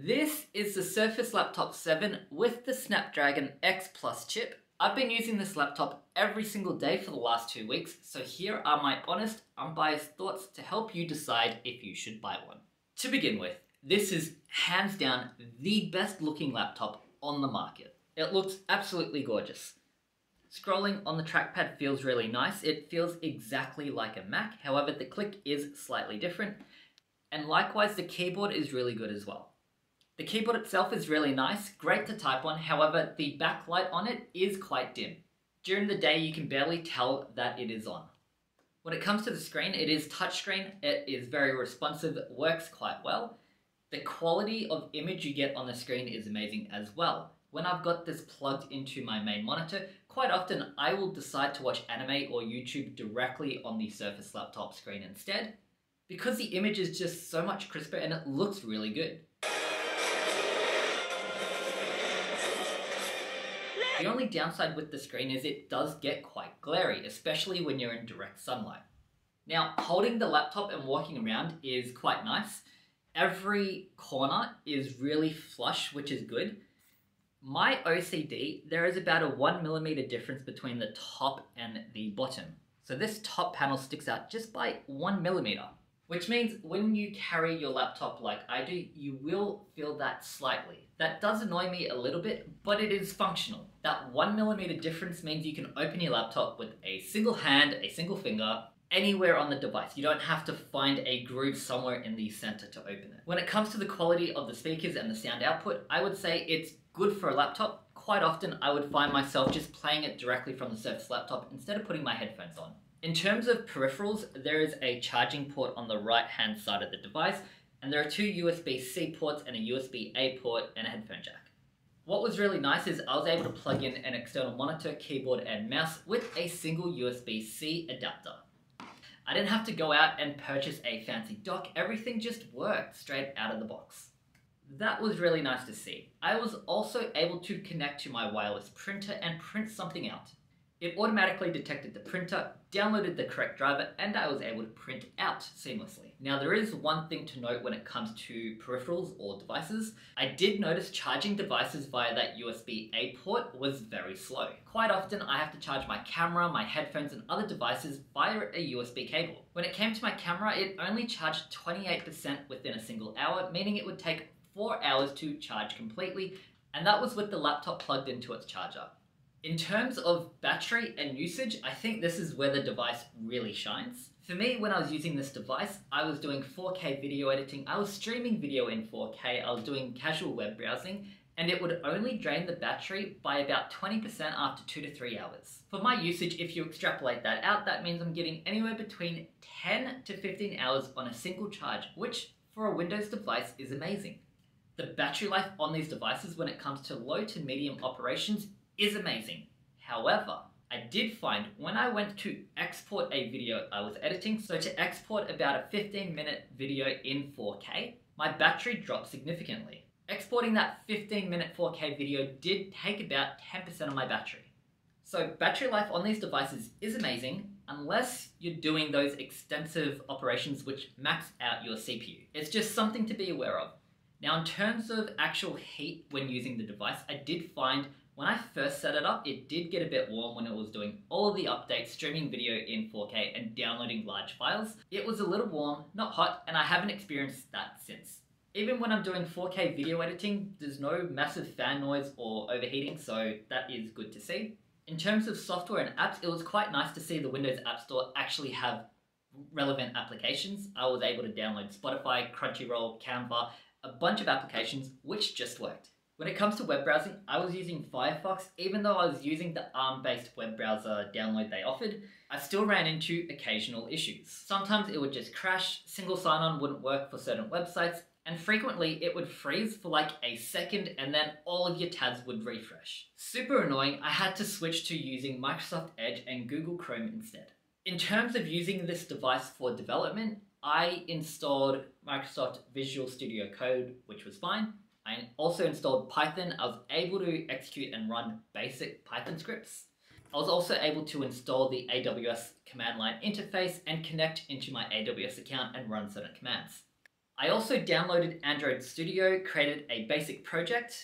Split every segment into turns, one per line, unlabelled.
This is the Surface Laptop 7 with the Snapdragon X Plus chip. I've been using this laptop every single day for the last two weeks, so here are my honest, unbiased thoughts to help you decide if you should buy one. To begin with, this is hands down the best looking laptop on the market. It looks absolutely gorgeous. Scrolling on the trackpad feels really nice. It feels exactly like a Mac, however the click is slightly different. And likewise the keyboard is really good as well. The keyboard itself is really nice, great to type on, however the backlight on it is quite dim. During the day you can barely tell that it is on. When it comes to the screen, it is touchscreen, it is very responsive, works quite well. The quality of image you get on the screen is amazing as well. When I've got this plugged into my main monitor, quite often I will decide to watch anime or YouTube directly on the Surface laptop screen instead, because the image is just so much crisper and it looks really good. The only downside with the screen is it does get quite glary, especially when you're in direct sunlight. Now, holding the laptop and walking around is quite nice. Every corner is really flush, which is good. My OCD, there is about a one millimeter difference between the top and the bottom. So this top panel sticks out just by one millimeter. Which means when you carry your laptop like I do, you will feel that slightly. That does annoy me a little bit, but it is functional. That one millimeter difference means you can open your laptop with a single hand, a single finger, anywhere on the device. You don't have to find a groove somewhere in the center to open it. When it comes to the quality of the speakers and the sound output, I would say it's good for a laptop. Quite often I would find myself just playing it directly from the Surface laptop instead of putting my headphones on. In terms of peripherals, there is a charging port on the right hand side of the device, and there are two USB-C ports and a USB-A port and a headphone jack. What was really nice is I was able to plug in an external monitor, keyboard and mouse with a single USB-C adapter. I didn't have to go out and purchase a fancy dock, everything just worked straight out of the box. That was really nice to see. I was also able to connect to my wireless printer and print something out. It automatically detected the printer, downloaded the correct driver, and I was able to print out seamlessly. Now there is one thing to note when it comes to peripherals or devices. I did notice charging devices via that USB-A port was very slow. Quite often I have to charge my camera, my headphones, and other devices via a USB cable. When it came to my camera, it only charged 28% within a single hour, meaning it would take 4 hours to charge completely, and that was with the laptop plugged into its charger. In terms of battery and usage, I think this is where the device really shines. For me, when I was using this device, I was doing 4K video editing, I was streaming video in 4K, I was doing casual web browsing, and it would only drain the battery by about 20% after 2 to 3 hours. For my usage, if you extrapolate that out, that means I'm getting anywhere between 10 to 15 hours on a single charge, which for a Windows device is amazing. The battery life on these devices when it comes to low to medium operations is amazing. However, I did find when I went to export a video I was editing, so to export about a 15 minute video in 4K, my battery dropped significantly. Exporting that 15 minute 4K video did take about 10% of my battery. So battery life on these devices is amazing unless you're doing those extensive operations which max out your CPU. It's just something to be aware of. Now in terms of actual heat when using the device, I did find when I first set it up, it did get a bit warm when it was doing all of the updates, streaming video in 4K and downloading large files. It was a little warm, not hot, and I haven't experienced that since. Even when I'm doing 4K video editing, there's no massive fan noise or overheating, so that is good to see. In terms of software and apps, it was quite nice to see the Windows App Store actually have relevant applications. I was able to download Spotify, Crunchyroll, Canva, a bunch of applications which just worked. When it comes to web browsing, I was using Firefox, even though I was using the ARM-based web browser download they offered, I still ran into occasional issues. Sometimes it would just crash, single sign-on wouldn't work for certain websites, and frequently it would freeze for like a second and then all of your tabs would refresh. Super annoying, I had to switch to using Microsoft Edge and Google Chrome instead. In terms of using this device for development, I installed Microsoft Visual Studio Code, which was fine. I also installed Python. I was able to execute and run basic Python scripts. I was also able to install the AWS command line interface and connect into my AWS account and run certain commands. I also downloaded Android Studio, created a basic project.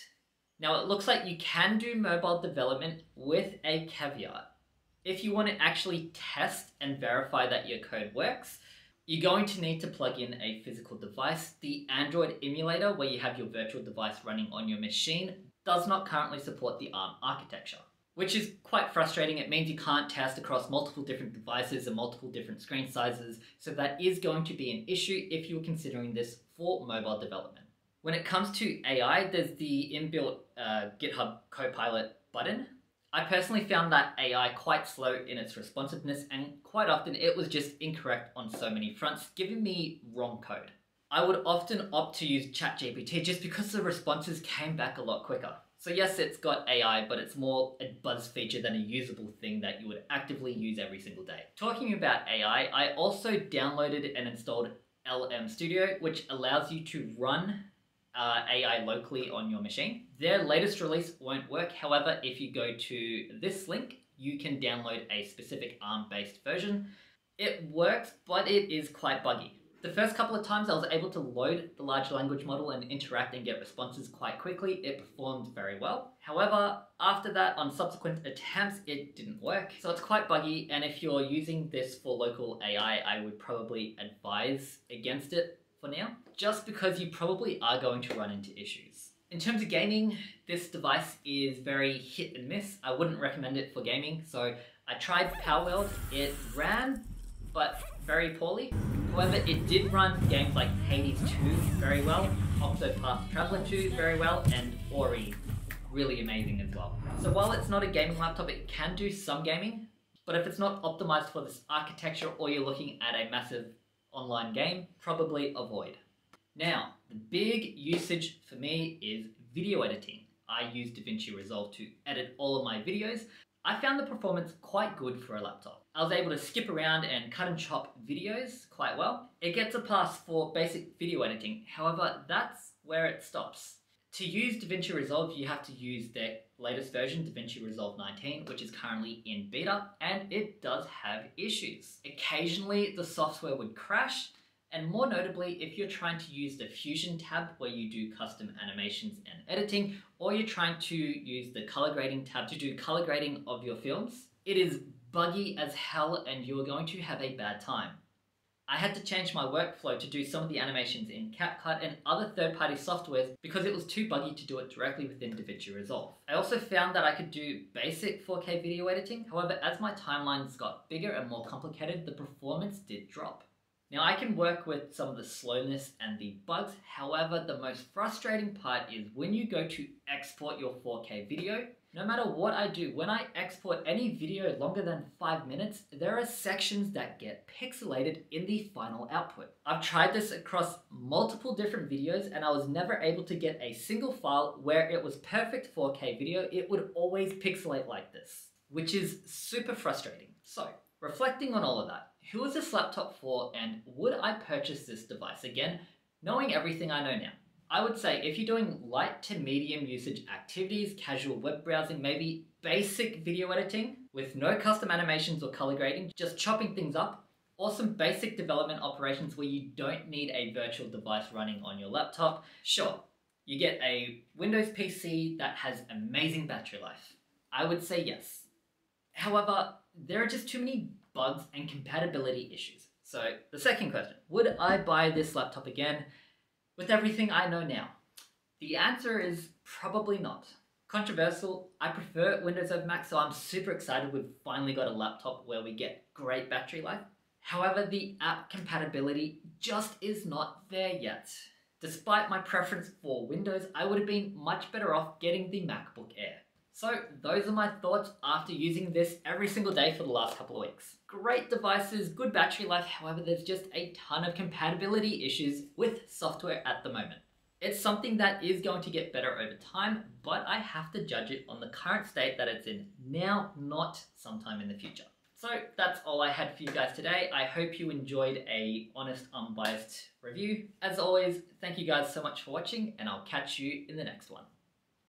Now it looks like you can do mobile development with a caveat. If you want to actually test and verify that your code works, you're going to need to plug in a physical device. The Android emulator, where you have your virtual device running on your machine, does not currently support the ARM architecture, which is quite frustrating. It means you can't test across multiple different devices and multiple different screen sizes, so that is going to be an issue if you're considering this for mobile development. When it comes to AI, there's the inbuilt uh, GitHub Copilot button, I personally found that AI quite slow in its responsiveness and quite often it was just incorrect on so many fronts, giving me wrong code. I would often opt to use ChatGPT just because the responses came back a lot quicker. So yes, it's got AI, but it's more a buzz feature than a usable thing that you would actively use every single day. Talking about AI, I also downloaded and installed LM Studio, which allows you to run uh, AI locally on your machine. Their latest release won't work. However, if you go to this link, you can download a specific ARM-based version. It works, but it is quite buggy. The first couple of times I was able to load the large language model and interact and get responses quite quickly. It performed very well. However, after that, on subsequent attempts, it didn't work. So it's quite buggy, and if you're using this for local AI, I would probably advise against it for now, just because you probably are going to run into issues. In terms of gaming, this device is very hit and miss. I wouldn't recommend it for gaming. So I tried Palworld, it ran, but very poorly. However, it did run games like Hades 2 very well, Octopath Traveler 2 very well, and Ori really amazing as well. So while it's not a gaming laptop, it can do some gaming, but if it's not optimized for this architecture or you're looking at a massive online game, probably avoid. Now, the big usage for me is video editing. I use DaVinci Resolve to edit all of my videos. I found the performance quite good for a laptop. I was able to skip around and cut and chop videos quite well. It gets a pass for basic video editing, however, that's where it stops. To use DaVinci Resolve, you have to use their latest version, DaVinci Resolve 19, which is currently in beta, and it does have issues. Occasionally, the software would crash, and more notably, if you're trying to use the Fusion tab where you do custom animations and editing, or you're trying to use the color grading tab to do color grading of your films, it is buggy as hell and you're going to have a bad time. I had to change my workflow to do some of the animations in CapCut and other third-party softwares because it was too buggy to do it directly within DaVinci Resolve. I also found that I could do basic 4K video editing, however as my timelines got bigger and more complicated, the performance did drop. Now I can work with some of the slowness and the bugs, however the most frustrating part is when you go to export your 4K video, no matter what I do, when I export any video longer than 5 minutes, there are sections that get pixelated in the final output. I've tried this across multiple different videos and I was never able to get a single file where it was perfect 4K video, it would always pixelate like this, which is super frustrating. So, reflecting on all of that, who is this laptop for and would I purchase this device again, knowing everything I know now? I would say if you're doing light to medium usage activities, casual web browsing, maybe basic video editing with no custom animations or color grading, just chopping things up, or some basic development operations where you don't need a virtual device running on your laptop, sure, you get a Windows PC that has amazing battery life. I would say yes. However, there are just too many bugs and compatibility issues. So the second question, would I buy this laptop again? With everything I know now? The answer is probably not. Controversial, I prefer Windows over Mac, so I'm super excited we've finally got a laptop where we get great battery life. However, the app compatibility just is not there yet. Despite my preference for Windows, I would have been much better off getting the MacBook Air. So those are my thoughts after using this every single day for the last couple of weeks. Great devices, good battery life, however there's just a ton of compatibility issues with software at the moment. It's something that is going to get better over time, but I have to judge it on the current state that it's in now, not sometime in the future. So that's all I had for you guys today. I hope you enjoyed a honest, unbiased review. As always, thank you guys so much for watching and I'll catch you in the next one.